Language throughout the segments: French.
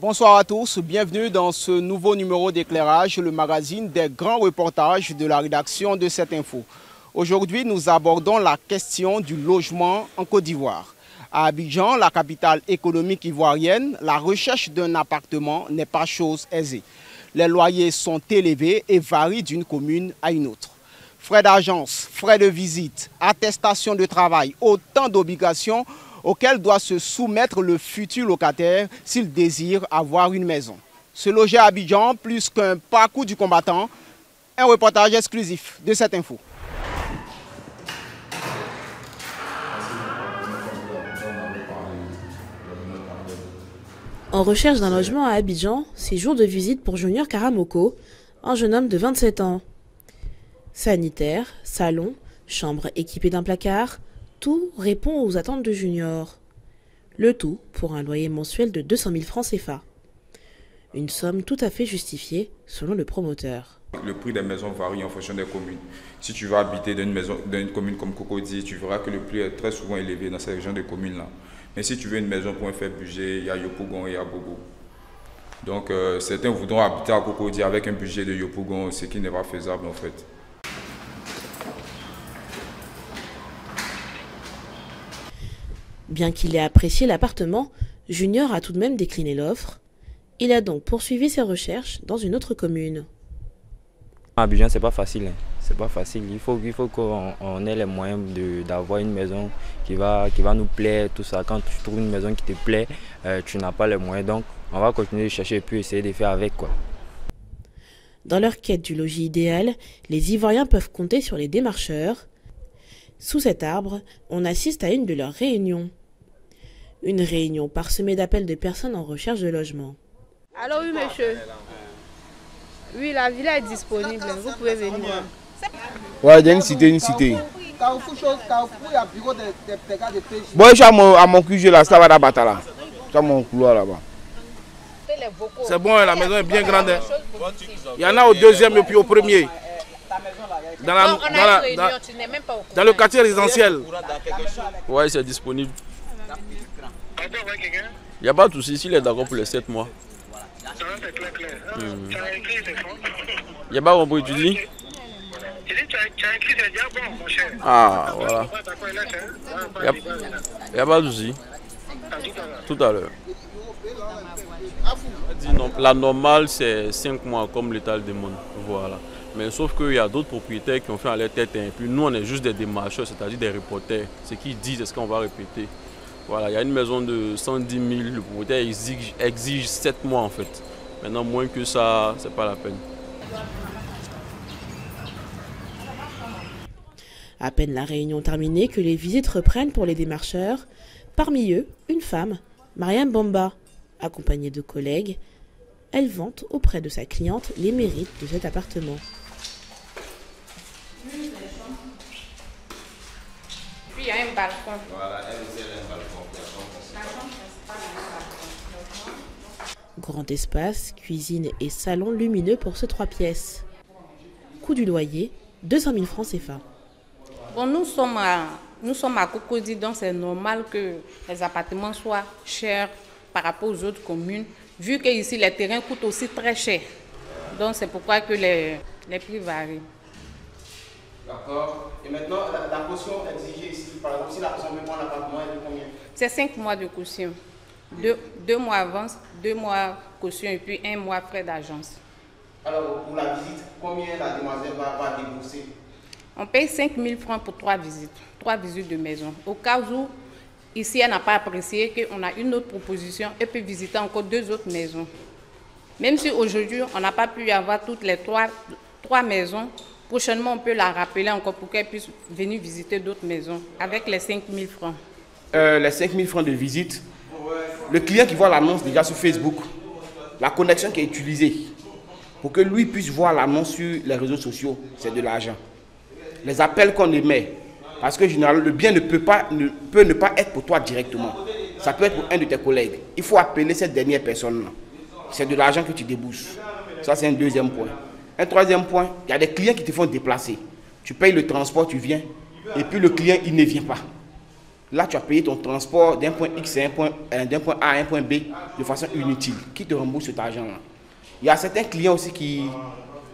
Bonsoir à tous, bienvenue dans ce nouveau numéro d'éclairage, le magazine des grands reportages de la rédaction de cette info. Aujourd'hui, nous abordons la question du logement en Côte d'Ivoire. À Abidjan, la capitale économique ivoirienne, la recherche d'un appartement n'est pas chose aisée. Les loyers sont élevés et varient d'une commune à une autre. Frais d'agence, frais de visite, attestation de travail, autant d'obligations auxquelles doit se soumettre le futur locataire s'il désire avoir une maison. Se loger à Abidjan, plus qu'un parcours du combattant, un reportage exclusif de cette info. En recherche d'un logement à Abidjan, c'est jour de visite pour Junior Karamoko, un jeune homme de 27 ans. Sanitaire, salon, chambre équipée d'un placard, tout répond aux attentes de Junior. Le tout pour un loyer mensuel de 200 000 francs CFA. Une somme tout à fait justifiée selon le promoteur. Le prix des maisons varie en fonction des communes. Si tu vas habiter dans une, commune comme Cocody, tu verras que le prix est très souvent élevé dans ces régions de communes-là. Mais si tu veux une maison pour un faible budget, il y a Yopougon et il y a Bobo. Donc euh, certains voudront habiter à Cocody avec un budget de Yopougon, ce qui n'est pas faisable en fait. Bien qu'il ait apprécié l'appartement, Junior a tout de même décliné l'offre. Il a donc poursuivi ses recherches dans une autre commune. Abidjan, c'est pas facile. Hein. C'est pas facile. Il faut, il faut qu'on ait les moyens d'avoir une maison qui va, qui va nous plaire, tout ça. Quand tu trouves une maison qui te plaît, euh, tu n'as pas les moyens. Donc, on va continuer de chercher et puis essayer de faire avec. quoi. Dans leur quête du logis idéal, les Ivoiriens peuvent compter sur les démarcheurs. Sous cet arbre, on assiste à une de leurs réunions. Une réunion parsemée d'appels de personnes en recherche de logement. Alors oui, monsieur. Oui, la villa est disponible. Vous pouvez venir. Ouais, il y a une cité, une cité. Bon, je suis à mon, à mon QG là, ça va là-bas là. Je suis à mon couloir là-bas. C'est bon, la maison est bien grande. hein. Il y en a au deuxième et puis au premier. Dans, la, dans, la- dans- dans le quartier résidentiel. Ouais, c'est disponible. Il n'y a pas de souci, s'il est d'accord pour les 7 mois. Il n'y a pas compris, tu dis Ah, voilà. Il n'y a, pas de souci. Tout à l'heure. La normale, c'est 5 mois, comme l'État le demande. Voilà. Mais sauf qu'il y a d'autres propriétaires qui ont fait à leur tête. Puis nous, on est juste des démarcheurs, c'est-à-dire des reporters. Ce qu'ils disent, est-ce qu'on va répéter? Voilà, il y a une maison de 110 000, le propriétaire exige, exige 7 mois en fait. Maintenant, moins que ça, c'est pas la peine. À peine la réunion terminée que les visites reprennent pour les démarcheurs. Parmi eux, une femme, Mariam Bamba, accompagnée de collègues. Elle vante auprès de sa cliente les mérites de cet appartement. Puis il y a un balcon. Grand espace, cuisine et salon lumineux pour ce trois pièces. Coût du loyer, 200 000 francs CFA. Bon, nous sommes à, nous sommes à Cocody, donc c'est normal que les appartements soient chers par rapport aux autres communes, vu que ici les terrains coûtent aussi très cher. Donc c'est pourquoi que les, les prix varient. D'accord. Et maintenant, la, la caution exigée ici, par exemple, si la personne veut prendre l'appartement, elle est de combien? C'est cinq mois de caution. Deux, deux mois avance, deux mois caution et puis un mois frais d'agence. Alors, pour la visite, combien la demoiselle va, va débourser? On paye 5 000 francs pour trois visites, trois visites de maison. Au cas où, ici, elle n'a pas apprécié qu'on a une autre proposition, elle peut visiter encore deux autres maisons. Même si aujourd'hui, on n'a pas pu avoir toutes les trois, trois maisons, prochainement, on peut la rappeler encore pour qu'elle puisse venir visiter d'autres maisons avec les 5 000 francs. Euh, les 5 000 francs de visite, le client qui voit l'annonce déjà sur Facebook, la connexion qui est utilisée pour que lui puisse voir l'annonce sur les réseaux sociaux, c'est de l'argent. Les appels qu'on émet, parce que généralement, le bien ne peut, pas, ne peut ne pas être pour toi directement. Ça peut être pour un de tes collègues. Il faut appeler cette dernière personne-là. C'est de l'argent que tu débourses. Ça, c'est un deuxième point. Un troisième point, il y a des clients qui te font déplacer. Tu payes le transport, tu viens, et puis le client, il ne vient pas. Là, tu as payé ton transport d'un point X à un point, euh, d'un point A à un point B de façon inutile. Qui te rembourse cet argent-là? Il y a certains clients aussi qui,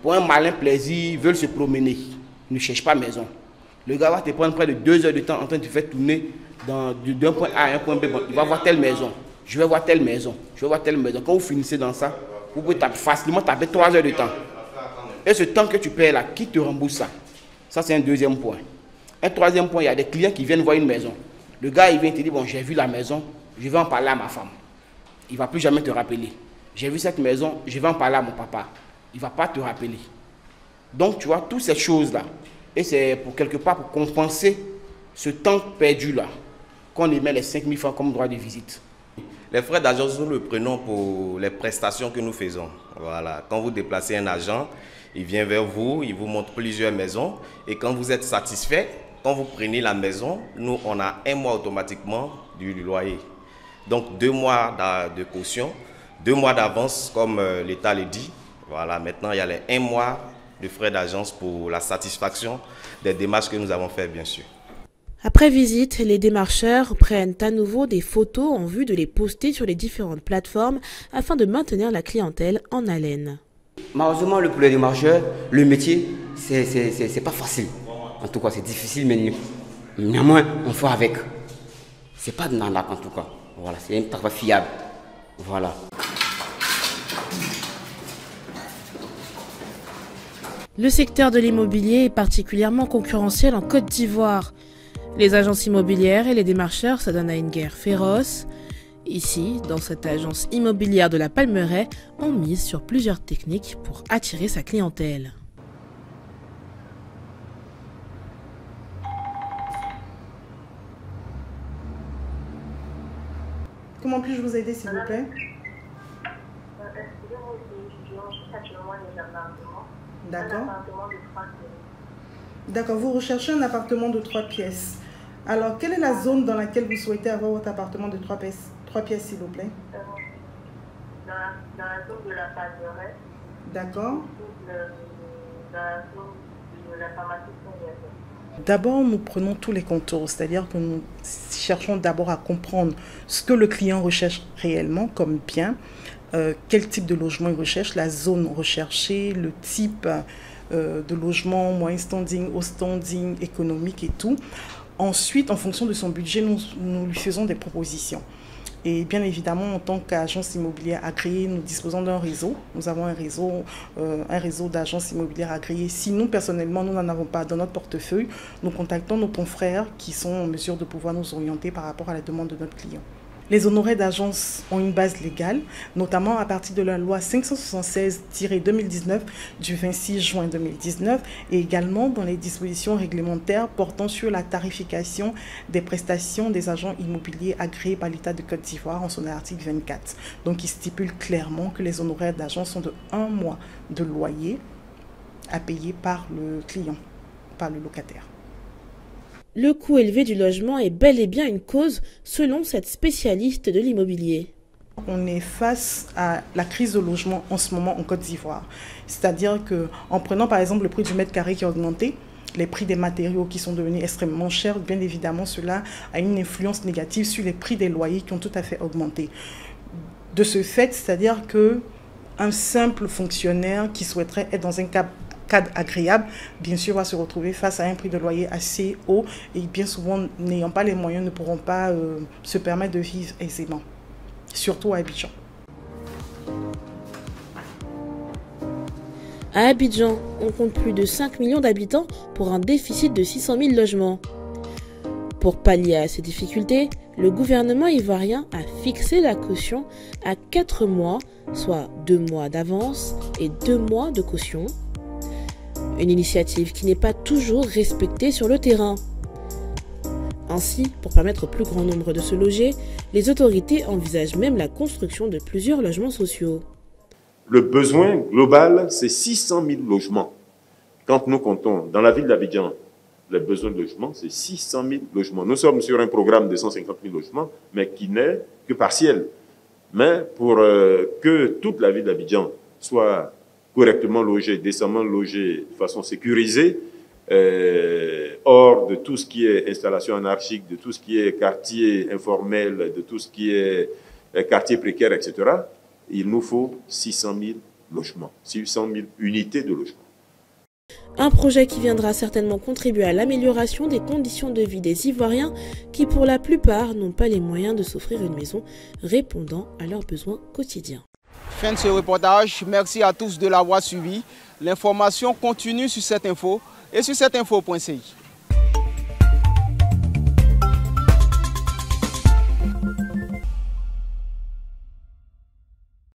pour un malin plaisir, veulent se promener. ne cherchent pas maison. Le gars va te prendre près de deux heures de temps en train de te faire tourner d'un point A à un point B. il va voir telle maison. Je vais voir telle maison. Je vais voir telle maison. Quand vous finissez dans ça, vous pouvez facilement taper trois heures de temps. Et ce temps que tu payes là, qui te rembourse ça? Ça, c'est un deuxième point. Un troisième point, il y a des clients qui viennent voir une maison. Le gars, il vient te dire, bon, j'ai vu la maison, je vais en parler à ma femme. Il ne va plus jamais te rappeler. J'ai vu cette maison, je vais en parler à mon papa. Il ne va pas te rappeler. Donc, tu vois, toutes ces choses-là. Et c'est pour quelque part pour compenser ce temps perdu-là qu'on émet les 5 000 francs comme droit de visite. Les frais d'agence, nous le prenons pour les prestations que nous faisons. Voilà. Quand vous déplacez un agent, il vient vers vous, il vous montre plusieurs maisons. Et quand vous êtes satisfait, quand vous prenez la maison, nous, on a un mois automatiquement du, loyer. Donc, deux mois de caution, deux mois d'avance, comme euh, l'État le dit. Voilà, maintenant, il y a les un mois de frais d'agence pour la satisfaction des démarches que nous avons faites, bien sûr. Après visite, les démarcheurs prennent à nouveau des photos en vue de les poster sur les différentes plateformes afin de maintenir la clientèle en haleine. Malheureusement, pour les démarcheurs, le métier, c'est pas facile. En tout cas, c'est difficile, mais néanmoins, on fait avec. C'est pas de nandac en tout cas. Voilà, c'est un travail fiable. Voilà. Le secteur de l'immobilier est particulièrement concurrentiel en Côte d'Ivoire. Les agences immobilières et les démarcheurs se donnent à une guerre féroce. Ici, dans cette agence immobilière de la Palmeraie, on mise sur plusieurs techniques pour attirer sa clientèle. Comment puis-je vous aider, s'il vous plaît? D'accord. D'accord, vous recherchez un appartement de trois pièces. Alors, quelle est la zone dans laquelle vous souhaitez avoir votre appartement de trois pièces, trois pièces s'il vous plaît euh, dans, la, zone de la. D'accord. Dans la zone de la pharmacie D'abord, nous prenons tous les contours, c'est-à-dire que nous cherchons d'abord à comprendre ce que le client recherche réellement comme bien, euh, quel type de logement il recherche, la zone recherchée, le type euh, de logement, moyen standing, haut standing, économique et tout. Ensuite, en fonction de son budget, nous, nous lui faisons des propositions. Et bien évidemment, en tant qu'agence immobilière agréée, nous disposons d'un réseau. Nous avons un réseau, euh, un réseau d'agences immobilières agréées. Si nous, personnellement, nous n'en avons pas dans notre portefeuille, nous contactons nos confrères qui sont en mesure de pouvoir nous orienter par rapport à la demande de notre client. Les honoraires d'agence ont une base légale, notamment à partir de la loi 576-2019 du 26 juin 2019 et également dans les dispositions réglementaires portant sur la tarification des prestations des agents immobiliers agréés par l'État de Côte d'Ivoire en son article 24. Donc il stipule clairement que les honoraires d'agence sont de un mois de loyer à payer par le client, par le locataire. Le coût élevé du logement est bel et bien une cause, selon cette spécialiste de l'immobilier. On est face à la crise de logement en ce moment en Côte d'Ivoire. C'est-à-dire que, en prenant par exemple le prix du mètre carré qui a augmenté, les prix des matériaux qui sont devenus extrêmement chers, bien évidemment, cela a une influence négative sur les prix des loyers qui ont tout à fait augmenté. De ce fait, c'est-à-dire que un simple fonctionnaire qui souhaiterait être dans un cadre cadre agréable, bien sûr, va se retrouver face à un prix de loyer assez haut et bien souvent, n'ayant pas les moyens, ne pourront pas euh, se permettre de vivre aisément, surtout à Abidjan. À Abidjan, on compte plus de 5 millions d'habitants pour un déficit de 600 000 logements. Pour pallier à ces difficultés, le gouvernement ivoirien a fixé la caution à 4 mois, soit 2 mois d'avance et 2 mois de caution, une initiative qui n'est pas toujours respectée sur le terrain. Ainsi, pour permettre au plus grand nombre de se loger, les autorités envisagent même la construction de plusieurs logements sociaux. Le besoin global, c'est 600 000 logements. Quand nous comptons dans la ville d'Abidjan, les besoins de logement, c'est 600 000 logements. Nous sommes sur un programme de 150 000 logements, mais qui n'est que partiel. Mais pour euh, que toute la ville d'Abidjan soit correctement logés, décemment logés, de façon sécurisée, euh, hors de tout ce qui est installation anarchique, de tout ce qui est quartier informel, de tout ce qui est euh, quartier précaire, etc., il nous faut 600 000 logements, 600 000 unités de logements. Un projet qui viendra certainement contribuer à l'amélioration des conditions de vie des Ivoiriens qui pour la plupart n'ont pas les moyens de s'offrir une maison répondant à leurs besoins quotidiens. Fin de ce reportage, merci à tous de l'avoir suivi. L'information continue sur cette info et sur cette info.ci.